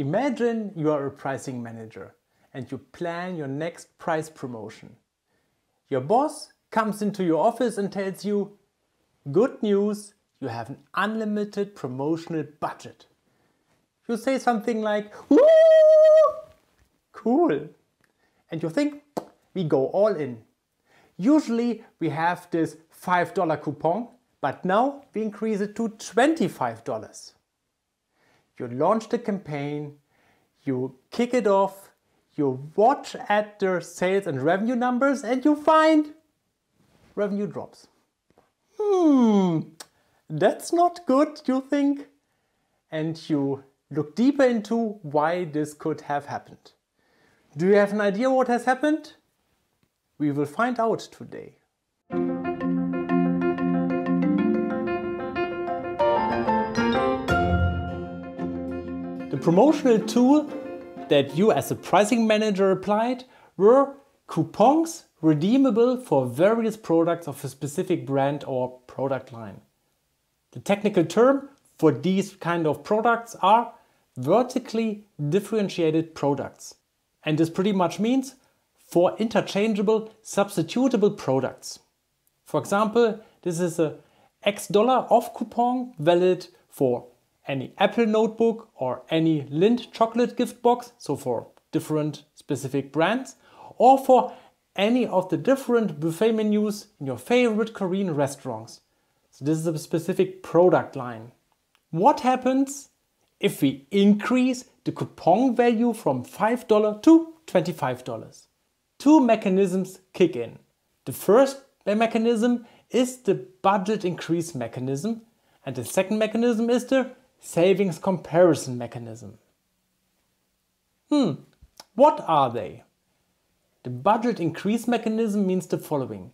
Imagine you are a pricing manager and you plan your next price promotion. Your boss comes into your office and tells you, Good news, you have an unlimited promotional budget. You say something like, Woo! Cool. And you think, we go all in. Usually we have this $5 coupon, but now we increase it to $25. You launch the campaign, you kick it off, you watch at the sales and revenue numbers, and you find revenue drops. Hmm, that's not good, you think? And you look deeper into why this could have happened. Do you have an idea what has happened? We will find out today. Promotional tool that you as a pricing manager applied were coupons redeemable for various products of a specific brand or product line. The technical term for these kind of products are vertically differentiated products. And this pretty much means for interchangeable substitutable products. For example, this is a X dollar off coupon valid for any Apple notebook or any Lindt chocolate gift box, so for different specific brands, or for any of the different buffet menus in your favorite Korean restaurants. So this is a specific product line. What happens if we increase the coupon value from $5 to $25? two mechanisms kick in. The first mechanism is the budget increase mechanism, and the second mechanism is the savings comparison mechanism. Hmm, what are they? The budget increase mechanism means the following.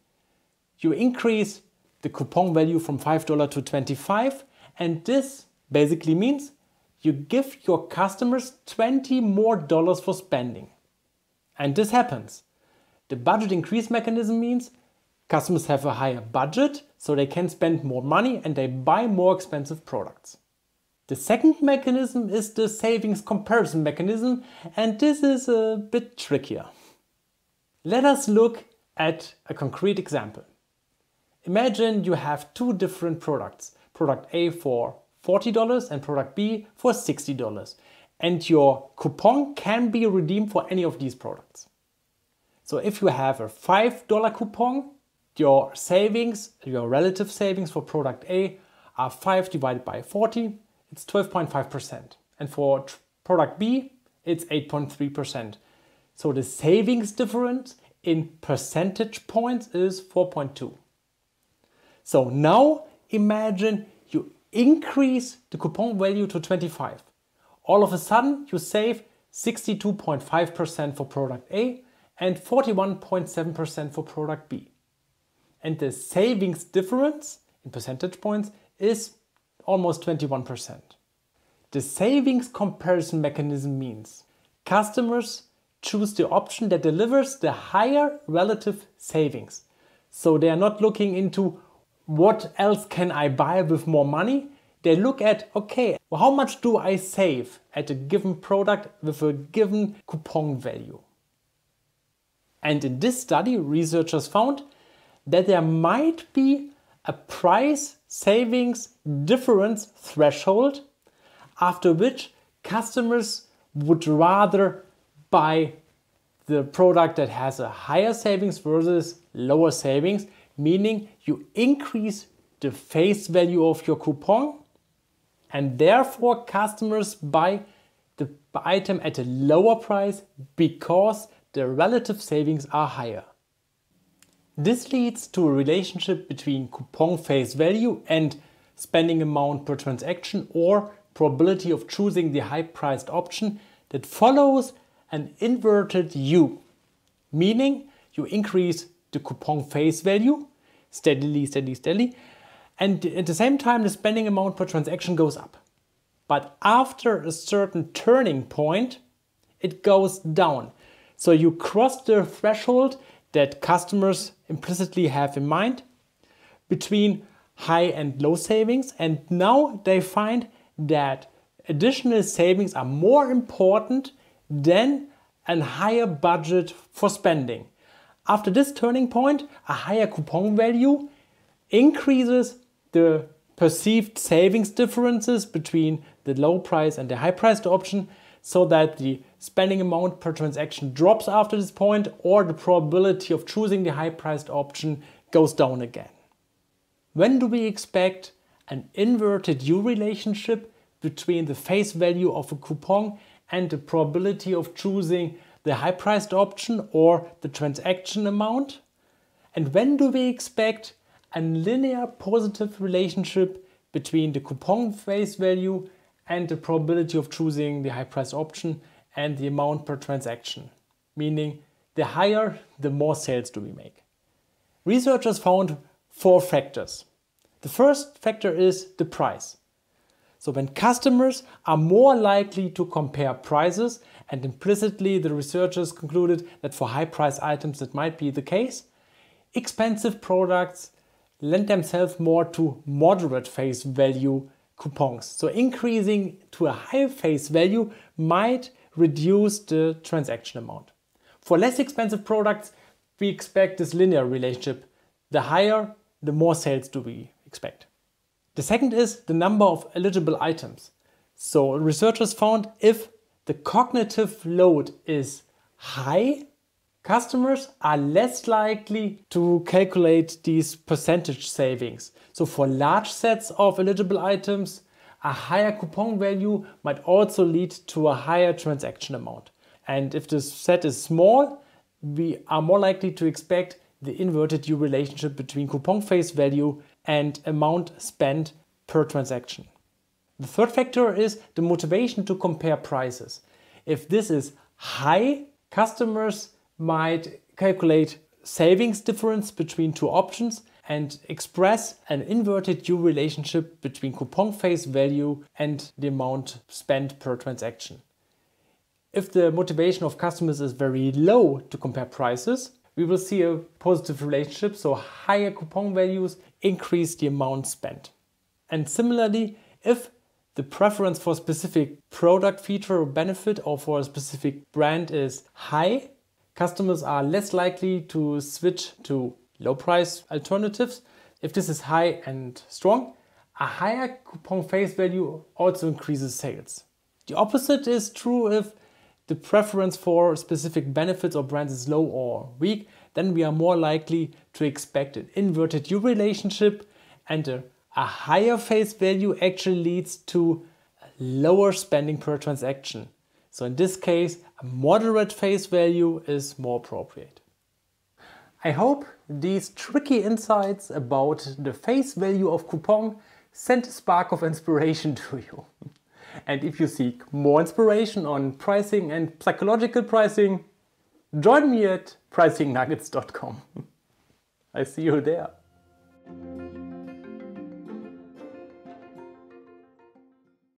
You increase the coupon value from $5 to 25 and this basically means you give your customers 20 more dollars for spending. And this happens. The budget increase mechanism means customers have a higher budget, so they can spend more money and they buy more expensive products. The second mechanism is the savings comparison mechanism, and this is a bit trickier. Let us look at a concrete example. Imagine you have two different products, product A for $40 and product B for $60, and your coupon can be redeemed for any of these products. So if you have a $5 coupon, your savings, your relative savings for product A are 5 divided by 40, it's 12.5%. And for product B, it's 8.3%. So the savings difference in percentage points is 4.2. So now imagine you increase the coupon value to 25. All of a sudden you save 62.5% for product A and 41.7% for product B. And the savings difference in percentage points is almost 21%. The savings comparison mechanism means customers choose the option that delivers the higher relative savings. So they are not looking into what else can I buy with more money. They look at, okay, well, how much do I save at a given product with a given coupon value? And in this study, researchers found that there might be a price savings difference threshold after which customers would rather buy the product that has a higher savings versus lower savings, meaning you increase the face value of your coupon and therefore customers buy the item at a lower price because the relative savings are higher. This leads to a relationship between coupon face value and spending amount per transaction or probability of choosing the high priced option that follows an inverted U, meaning you increase the coupon face value steadily, steadily, steadily, and at the same time the spending amount per transaction goes up. But after a certain turning point, it goes down so you cross the threshold that customers implicitly have in mind between high and low savings, and now they find that additional savings are more important than a higher budget for spending. After this turning point, a higher coupon value increases the perceived savings differences between the low price and the high priced option so that the spending amount per transaction drops after this point or the probability of choosing the high priced option goes down again. When do we expect an inverted U relationship between the face value of a coupon and the probability of choosing the high priced option or the transaction amount? And when do we expect a linear positive relationship between the coupon face value and the probability of choosing the high price option and the amount per transaction? Meaning, the higher, the more sales do we make. Researchers found four factors. The first factor is the price. So when customers are more likely to compare prices, and implicitly the researchers concluded that for high price items that might be the case, expensive products lend themselves more to moderate face value coupons. So increasing to a higher face value might reduce the transaction amount. For less expensive products, we expect this linear relationship. The higher, the more sales do we expect. The second is the number of eligible items. So researchers found if the cognitive load is high, customers are less likely to calculate these percentage savings. So for large sets of eligible items, a higher coupon value might also lead to a higher transaction amount. And if the set is small, we are more likely to expect the inverted U relationship between coupon face value and amount spent per transaction. The third factor is the motivation to compare prices. If this is high, customers might calculate savings difference between two options and express an inverted U relationship between coupon face value and the amount spent per transaction. If the motivation of customers is very low to compare prices, we will see a positive relationship, so higher coupon values increase the amount spent. And similarly, if the preference for a specific product feature or benefit or for a specific brand is high, customers are less likely to switch to low price alternatives. If this is high and strong, a higher coupon face value also increases sales. The opposite is true if the preference for specific benefits or brands is low or weak, then we are more likely to expect an inverted U relationship and a, a higher face value actually leads to lower spending per transaction. So in this case, a moderate face value is more appropriate. I hope these tricky insights about the face value of coupon sent a spark of inspiration to you. And if you seek more inspiration on pricing and psychological pricing, join me at pricingnuggets.com. I see you there.